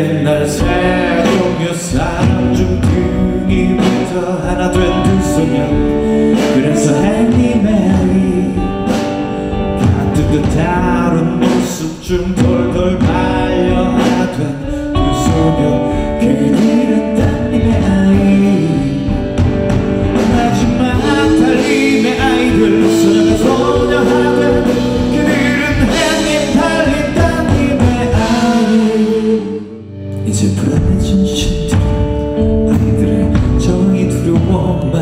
옛날 새 동료 쌍둥이부터 하나 된두 그 소년.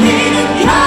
Need a come.